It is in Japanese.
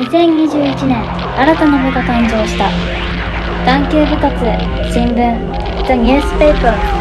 2021年新たな部が誕生した。探求部活新聞 The Newspaper